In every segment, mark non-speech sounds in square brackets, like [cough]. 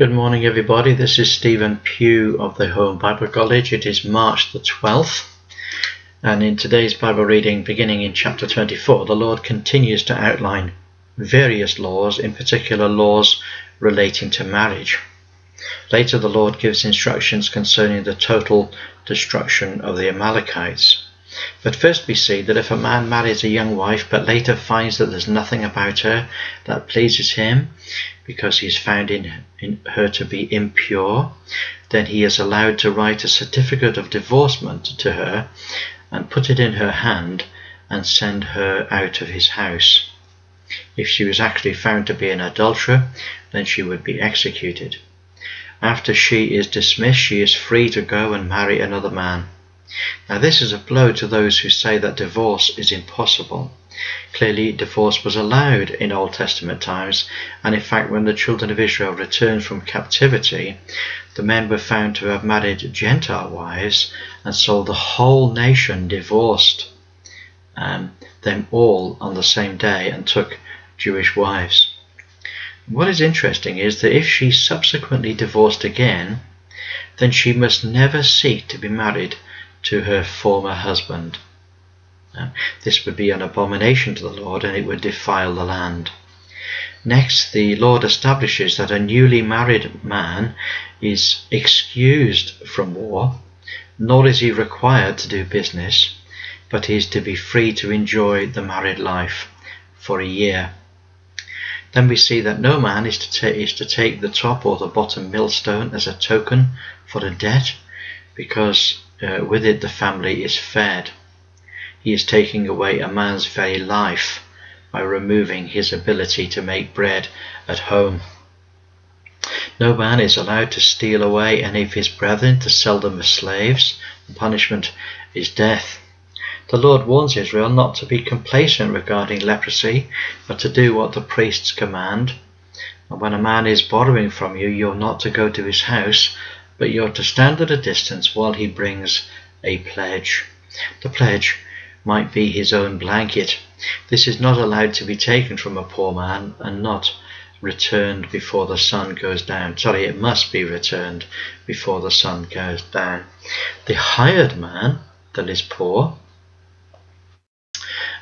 Good morning, everybody. This is Stephen Pugh of the Home Bible College. It is March the 12th, and in today's Bible reading, beginning in chapter 24, the Lord continues to outline various laws, in particular laws relating to marriage. Later, the Lord gives instructions concerning the total destruction of the Amalekites. But first we see that if a man marries a young wife but later finds that there's nothing about her that pleases him because he's found in, in her to be impure, then he is allowed to write a certificate of divorcement to her and put it in her hand and send her out of his house. If she was actually found to be an adulterer, then she would be executed. After she is dismissed, she is free to go and marry another man. Now, this is a blow to those who say that divorce is impossible. Clearly, divorce was allowed in Old Testament times, and in fact, when the children of Israel returned from captivity, the men were found to have married Gentile wives, and so the whole nation divorced um, them all on the same day and took Jewish wives. What is interesting is that if she subsequently divorced again, then she must never seek to be married to her former husband. Um, this would be an abomination to the Lord and it would defile the land. Next, the Lord establishes that a newly married man is excused from war, nor is he required to do business, but he is to be free to enjoy the married life for a year. Then we see that no man is to, is to take the top or the bottom millstone as a token for a debt, because uh, with it the family is fed. He is taking away a man's very life by removing his ability to make bread at home. No man is allowed to steal away any of his brethren to sell them as slaves. The punishment is death. The Lord warns Israel not to be complacent regarding leprosy, but to do what the priests command. And when a man is borrowing from you, you're not to go to his house but you're to stand at a distance while he brings a pledge. The pledge might be his own blanket. This is not allowed to be taken from a poor man and not returned before the sun goes down. Sorry, it must be returned before the sun goes down. The hired man that is poor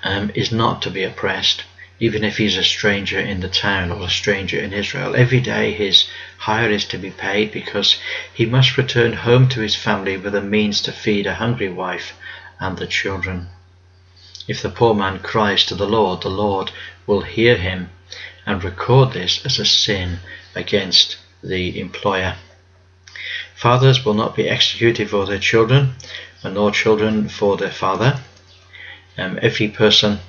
um, is not to be oppressed even if he's a stranger in the town or a stranger in Israel. Every day his hire is to be paid because he must return home to his family with the means to feed a hungry wife and the children. If the poor man cries to the Lord, the Lord will hear him and record this as a sin against the employer. Fathers will not be executed for their children, and nor children for their father. Um, every person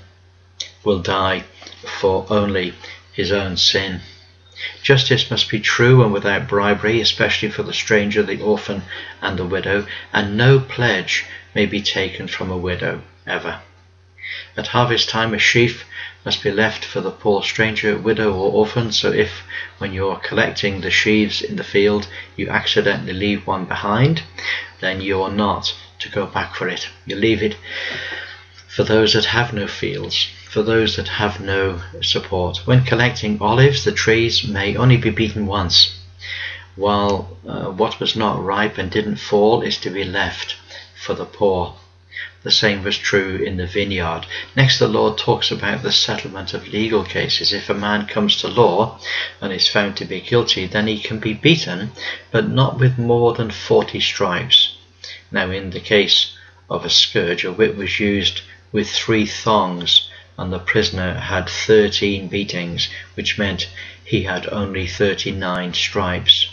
will die for only his own sin. Justice must be true and without bribery, especially for the stranger, the orphan, and the widow, and no pledge may be taken from a widow, ever. At harvest time, a sheaf must be left for the poor stranger, widow, or orphan, so if, when you're collecting the sheaves in the field, you accidentally leave one behind, then you're not to go back for it. You leave it for those that have no fields for those that have no support. When collecting olives, the trees may only be beaten once, while uh, what was not ripe and didn't fall is to be left for the poor. The same was true in the vineyard. Next, the Lord talks about the settlement of legal cases. If a man comes to law and is found to be guilty, then he can be beaten, but not with more than 40 stripes. Now, in the case of a scourge, a whip was used with three thongs and the prisoner had 13 beatings, which meant he had only 39 stripes,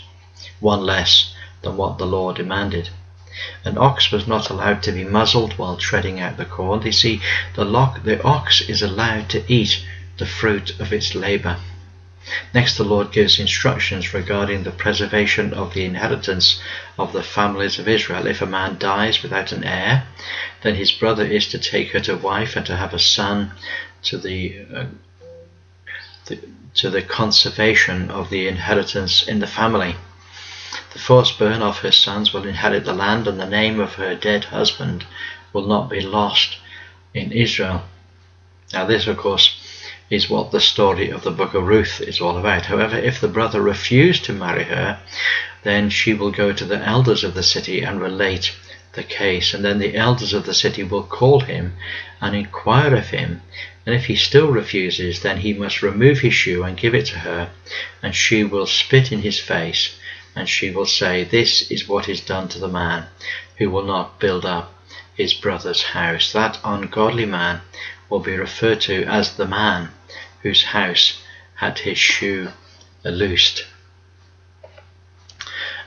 one less than what the law demanded. An ox was not allowed to be muzzled while treading out the corn. You see, the, lock, the ox is allowed to eat the fruit of its labour. Next, the Lord gives instructions regarding the preservation of the inheritance of the families of Israel. If a man dies without an heir, then his brother is to take her to wife and to have a son to the, uh, the to the conservation of the inheritance in the family. The firstborn of her sons will inherit the land, and the name of her dead husband will not be lost in Israel. Now, this, of course, is what the story of the book of Ruth is all about. However, if the brother refused to marry her, then she will go to the elders of the city and relate the case. And then the elders of the city will call him and inquire of him. And if he still refuses, then he must remove his shoe and give it to her, and she will spit in his face, and she will say, This is what is done to the man who will not build up his brother's house. That ungodly man will be referred to as the man whose house had his shoe loosed.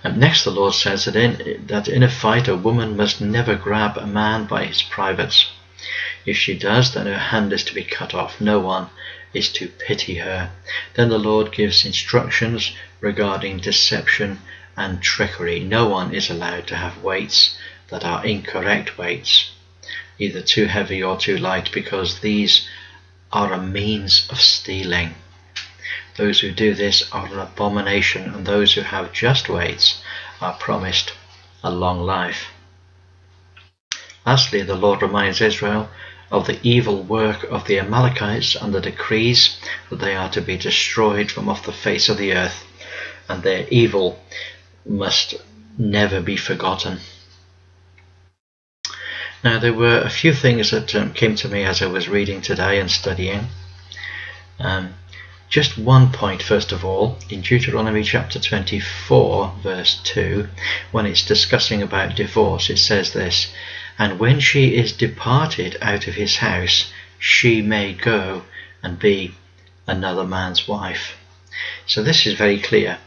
And next, the Lord says that in, that in a fight, a woman must never grab a man by his privates. If she does, then her hand is to be cut off. No one is to pity her. Then the Lord gives instructions regarding deception and trickery. No one is allowed to have weights that are incorrect weights, either too heavy or too light, because these are a means of stealing. Those who do this are an abomination, and those who have just weights are promised a long life. Lastly, the Lord reminds Israel of the evil work of the Amalekites and the decrees that they are to be destroyed from off the face of the earth, and their evil must never be forgotten. Now, there were a few things that um, came to me as I was reading today and studying. Um, just one point, first of all, in Deuteronomy chapter 24, verse 2, when it's discussing about divorce, it says this And when she is departed out of his house, she may go and be another man's wife. So this is very clear.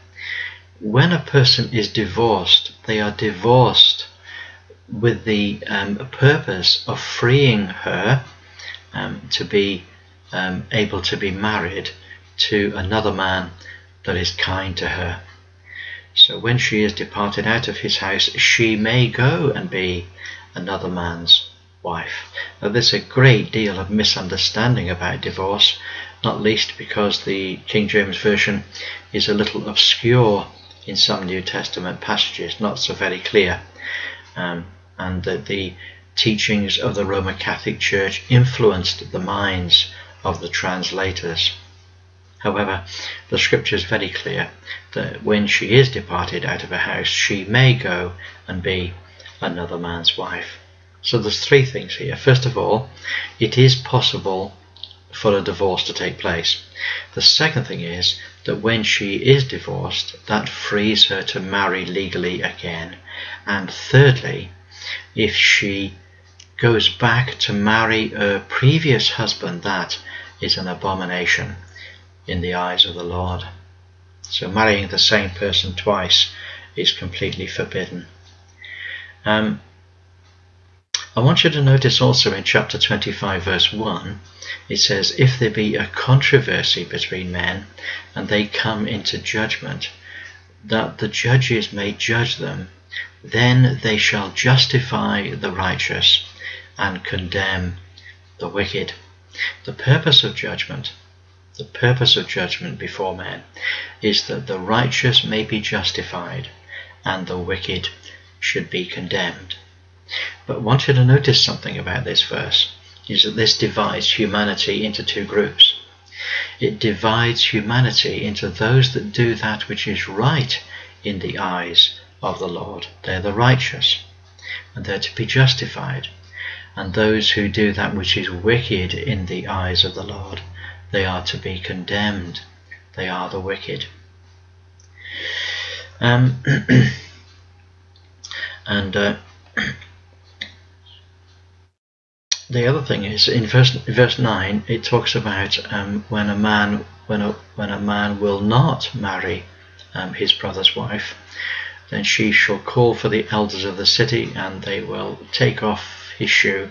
When a person is divorced, they are divorced with the um, purpose of freeing her um, to be um, able to be married to another man that is kind to her. So when she is departed out of his house, she may go and be another man's wife. Now there's a great deal of misunderstanding about divorce, not least because the King James Version is a little obscure in some New Testament passages, not so very clear. Um, and that the teachings of the Roman Catholic Church influenced the minds of the translators. However, the scripture is very clear that when she is departed out of a house, she may go and be another man's wife. So there's three things here. First of all, it is possible for a divorce to take place. The second thing is that when she is divorced, that frees her to marry legally again. And thirdly, if she goes back to marry her previous husband, that is an abomination in the eyes of the Lord. So marrying the same person twice is completely forbidden. Um, I want you to notice also in chapter 25 verse 1 it says if there be a controversy between men and they come into judgment that the judges may judge them then they shall justify the righteous and condemn the wicked. The purpose of judgment the purpose of judgment before men is that the righteous may be justified and the wicked should be condemned. But I want you to notice something about this verse is that this divides humanity into two groups. It divides humanity into those that do that which is right in the eyes of the Lord. They're the righteous, and they're to be justified. And those who do that which is wicked in the eyes of the Lord, they are to be condemned. They are the wicked. Um, [clears throat] and uh, [clears throat] the other thing is in verse verse nine it talks about um, when a man when a when a man will not marry um, his brother's wife, then she shall call for the elders of the city, and they will take off his shoe,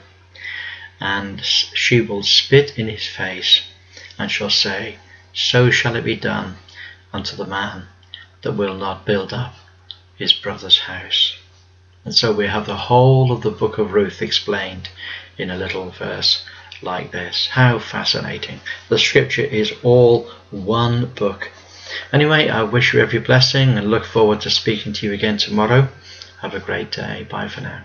and she will spit in his face and shall say, So shall it be done unto the man that will not build up his brother's house. And so we have the whole of the book of Ruth explained in a little verse like this. How fascinating. The scripture is all one book. Anyway, I wish you every blessing and look forward to speaking to you again tomorrow. Have a great day. Bye for now.